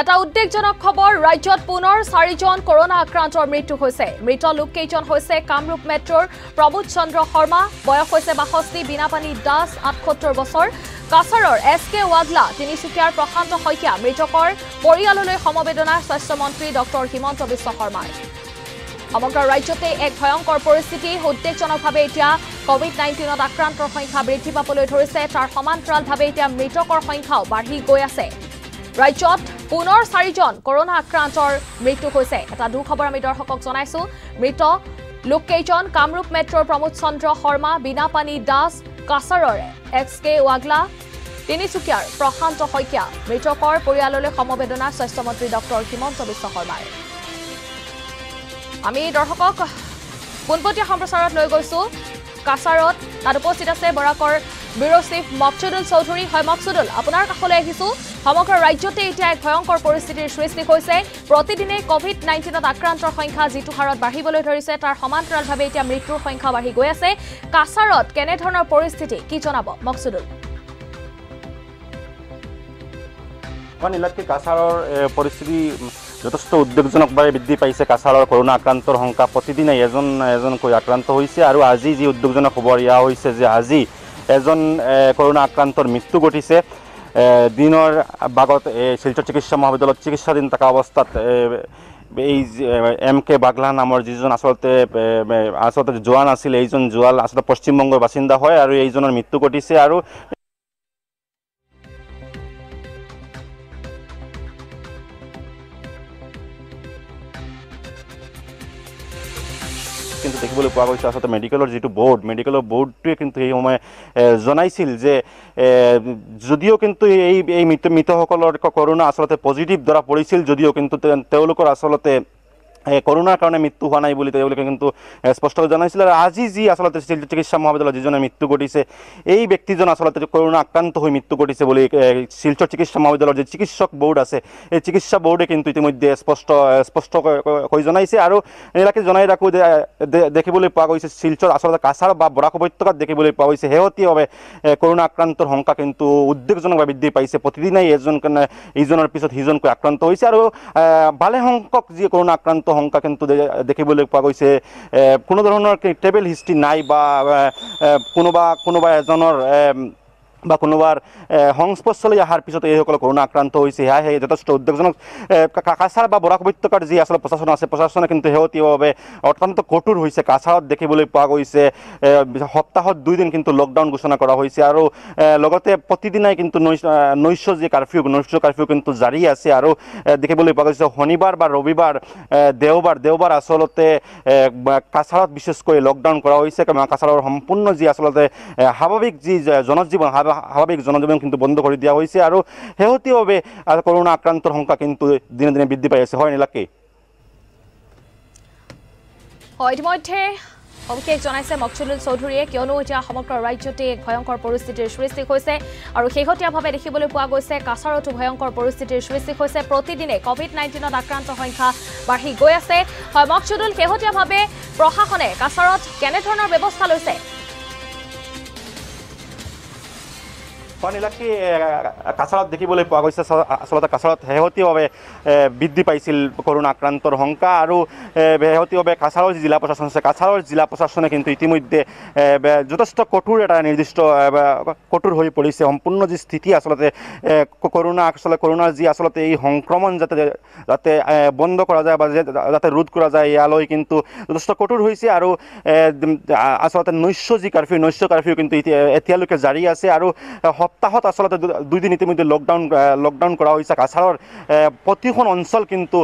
এটা উদ্বেগজনক খবৰ ৰাজ্যত পুনৰ চাৰিজন কৰোণা আক্ৰান্তৰ মৃত্যু হৈছে। মৃত লোককেইজন হৈছে কামৰূপ মেট্ৰৰ প্ৰবোধ চন্দ্ৰ শৰ্মা বয়স হৈছে বাষষ্ঠি বীণাপানী দাস আঠসত্তৰ বছৰ। কাছাৰৰ এছ কে ৱাগলা তিনিচুকীয়াৰ প্ৰশান্ত শইকীয়া মৃতকৰ পৰিয়াললৈ সমবেদনা স্বাস্থ্যমন্ত্ৰী ডক্টৰ হিমন্ত বিশ্ব শৰ্মাৰ সমগ্ৰ ৰাজ্যতে এক ভয়ংকৰ পৰিস্থিতি উদ্বেগজনকভাৱে এতিয়া কভিড নাইণ্টিনত আক্ৰান্তৰ সংখ্যা বৃদ্ধি পাবলৈ ধৰিছে। তাৰ সমান্তৰালভাৱে এতিয়া মৃতকৰ সংখ্যাও বাঢ়ি গৈ আছে। ৰাজ্যত পুনৰ চাৰিজন কৰোণা আক্ৰান্তৰ মৃত্যু হৈছে। এটা দুখবৰ আমি দৰ্শকক জনাইছো। মৃত লোককেইজন কামৰূপ মেট্ৰৰ প্ৰমোদ চন্দ্ৰ শৰ্মা বীণাপানী দাস কাছাৰৰে এক্স কে ৱাগলা তিনিচুকীয়াৰ প্ৰশান্ত শইকীয়া। মৃতকৰ পৰিয়াললৈ সমবেদনা স্বাস্থ্যমন্ত্ৰী ডক্টৰ হিমন্ত বিশ্ব শৰ্মাৰ আমি দৰ্শকক পোনপটীয়া সম্প্ৰচাৰত লৈ গৈছো। কাছাৰত তাত উপস্থিত আছে বৰাকৰ ব্যুৰ চিফ মকচুদুল চৌধুৰী হয় মকচুদুল আপোনাৰ কাষলৈ আহিছো। সমগ্ৰ ৰাজ্যতে এতিয়া এক ভয়ংকৰ পৰিস্থিতিৰ সৃষ্টি হৈছে। প্ৰতিদিনে কভিড নাইণ্টিনত আক্ৰান্তৰ সংখ্যা যিটো হাৰত বাঢ়িবলৈ ধৰিছে তাৰ সমান্তৰালভাৱে এতিয়া মৃত্যুৰ সংখ্যা বাঢ়ি গৈ আছে। কাছাৰত কেনেধৰণৰ পৰিস্থিতি কি জনাব মকচুদুল? যথেষ্ট উদ্বেগজনকভাৱে বৃদ্ধি পাইছে। কাছাৰৰ কৰোণা আক্ৰান্তৰ সংখ্যা প্ৰতিদিনে এজন এজনকৈ আক্ৰান্ত হৈছে আৰু আজি যি উদ্বেগজনক খবৰ এয়া হৈছে যে আজি এজন কৰোণা আক্ৰান্তৰ মৃত্যু ঘটিছে। দিনৰ ভাগত এ, শিলচৰ চিকিৎসা মহাবিদ্যালয়ত চিকিৎসাধীন থকা অৱস্থাত এই এম কে বাগলা নামৰ যিজন আচলতে আচলতে জোৱান আছিল এইজন জোৱাল আচলতে পশ্চিমবংগৰ বাসিন্দা হয় আৰু এইজনৰ মৃত্যু ঘটিছে আৰু কিন্তু দেখিবলৈ পোৱা গৈছে। আচলতে মেডিকেলৰ যিটো বৰ্ড মেডিকেলৰ বৰ্ডটোৱে কিন্তু সেই সময়ে জনাইছিল যে যদিও কিন্তু এই এই মৃত মৃতসকলৰ কৰোণা আচলতে পজিটিভ ধৰা পৰিছিল যদিও কিন্তু তেওঁলোকৰ আচলতে কৰোণাৰ কাৰণে মৃত্যু হোৱা নাই বুলি তেওঁলোকে কিন্তু স্পষ্টকৈ জনাইছিল। আৰু আজি যি আচলতে চিকিৎসা- মহাবিদ্যালয়ত যিজনে মৃত্যু ঘটিছে এই ব্যক্তিজন আচলতে কৰোণা আক্ৰান্ত হৈ মৃত্যু ঘটিছে বুলি শিলচৰ চিকিৎসা মহাবিদ্যালয়ৰ যি চিকিৎসক বোৰ্ড আছে এই চিকিৎসা বোৰ্ডে কিন্তু ইতিমধ্যে স্পষ্ট স্পষ্ট কৈ জনাইছে। আৰু এইবিলাকে জনাই ৰাখোঁ যে দেখিবলৈ পোৱা গৈছে শিলচৰ আচলতে কাছাৰ বা বৰাক উপত্যকাত দেখিবলৈ পোৱা গৈছে। শেহতীয়াভাৱে কৰোণা আক্ৰান্তৰ সংখ্যা কিন্তু উদ্বেগজনকভাৱে বৃদ্ধি পাইছে। প্ৰতিদিনাই এজন ইজনৰ পিছত সিজনকৈ আক্ৰান্ত হৈছে। আৰু এ, ভালে সংখ্যক যি কৰোণা আক্ৰান্ত সংখ্যা কিন্তু দেখিবলৈ পোৱা গৈছে। কোনো ধৰণৰ ট্ৰেভেল হিষ্ট্ৰী নাই বা কোনোবা কোনোবা এজনৰ বা কোনোবাৰ সংস্পৰ্শলৈ অহাৰ পিছত এইসকল কৰোণা আক্ৰান্ত হৈছে। সেয়া সেই যথেষ্ট উদ্বেগজনক কাছাৰ বা বৰাক উপত্যকাৰ যি আচলতে প্ৰশাসন আছে প্ৰশাসনে কিন্তু শেহতীয়াভাৱে অত্যন্ত কঠোৰ হৈছে। কাছাৰত দেখিবলৈ পোৱা গৈছে সপ্তাহত দুইদিন কিন্তু লকডাউন ঘোষণা কৰা হৈছে আৰু লগতে প্ৰতিদিনাই কিন্তু আ, নৈশ যি কাৰফিউ নৈশ কাৰফিউ কিন্তু জাৰি আছে আৰু দেখিবলৈ পোৱা গৈছে শনিবাৰ বা ৰবিবাৰ দেওবাৰ দেওবাৰ আচলতে কাছাৰত বিশেষকৈ লকডাউন কৰা হৈছে। কাছাৰৰ সম্পূৰ্ণ যি আচলতে স্বাভাৱিক যি জনজীৱন স্বাভাৱিক জনজীৱন কিন্তু বন্ধ কৰি দিয়া হৈছে আৰু শেহতীয়াভাৱে কৰোণা আক্ৰান্তৰ সংখ্যা কিন্তু দিনে দিনে বৃদ্ধি পাই আছে। হয় নীলাকেই হয় ইতিমধ্যে সবিশেষ জনাইছে মকচুদুল চৌধুৰীয়ে কিয়নো এতিয়া সমগ্ৰ ৰাজ্যতে এক ভয়ংকৰ পৰিস্থিতিৰ সৃষ্টি হৈছে আৰু শেহতীয়াভাৱে দেখিবলৈ পোৱা গৈছে কাছাৰতো ভয়ংকৰ পৰিস্থিতিৰ সৃষ্টি হৈছে। প্ৰতিদিনে কভিড নাইণ্টিনত আক্ৰান্তৰ সংখ্যা বাঢ়ি গৈ আছে। হয় মকচুদুল শেহতীয়াভাৱে প্ৰশাসনে কাছাৰত কেনেধৰণৰ ব্যৱস্থা লৈছে? হয় নীলাক্ষী এ, কাছাৰত দেখিবলৈ পোৱা গৈছে আচ- আচলতে কাছাৰত শেহতীয়াভাৱে বৃদ্ধি পাইছিল কৰোণা আক্ৰান্তৰ সংখ্যা আৰু শেহতীয়াভাৱে কাছাৰৰ যি জিলা প্ৰশাসন আছে কাছাৰৰ জিলা প্ৰশাসনে কিন্তু ইতিমধ্যে যথেষ্ট কঠোৰ এটা নিৰ্দিষ্ট কঠোৰ হৈ পৰিছে। সম্পূৰ্ণ যি স্থিতি আচলতে কৰোণা আচলতে কৰোণাৰ যি আচলতে এই সংক্ৰমণ যাতে যাতে বন্ধ কৰা যায় বা যাতে ৰোধ কৰা যায় ইয়ালৈ কিন্তু যথেষ্ট কঠোৰ হৈছে আৰু আচলতে নৈশ যি কাৰফিউ নৈশ কাৰফিউ কিন্তু এতিয়া এতিয়ালৈকে জাৰি আছে আৰু সপ্তাহত আচলতে দু- দুদিন ইতিমধ্যে লকডাউন লকডাউন কৰা হৈছে। কাছাৰৰ প্ৰতিখন অঞ্চল কিন্তু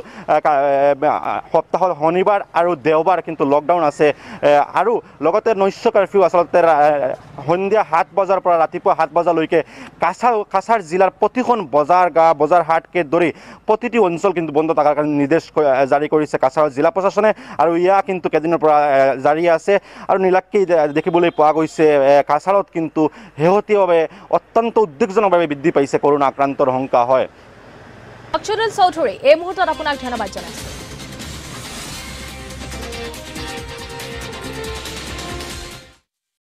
সপ্তাহত শনিবাৰ আৰু দেওবাৰ কিন্তু লকডাউন আছে। আৰু লগতে নৈশ কাৰফিউ আচলতে সন্ধিয়া সাত বজাৰ পৰা ৰাতিপুৱা সাত বজালৈকে কাছাৰ কাছাৰ জিলাৰ প্ৰতিখন বজাৰ গা বজাৰ হাটকে ধৰি প্ৰতিটো অঞ্চল কিন্তু বন্ধ থকাৰ কাৰণে নিৰ্দেশ জাৰি কৰিছে কাছাৰৰ জিলা প্ৰশাসনে। আৰু ইয়া কিন্তু কেইদিনৰ পৰা জাৰি আছে। আৰু নীলাক্ষী দেখিবলৈ পোৱা গৈছে কাছাৰত কিন্তু শেহতীয়াভাৱে অত্যন্ত উদ্বেগজনকভাৱে বৃদ্ধি পাইছে কৰোণা আক্ৰান্তৰ সংখ্যা হয়। চৌধুৰী এই মুহূৰ্তত আপোনাক ধন্যবাদ জনাইছোঁ।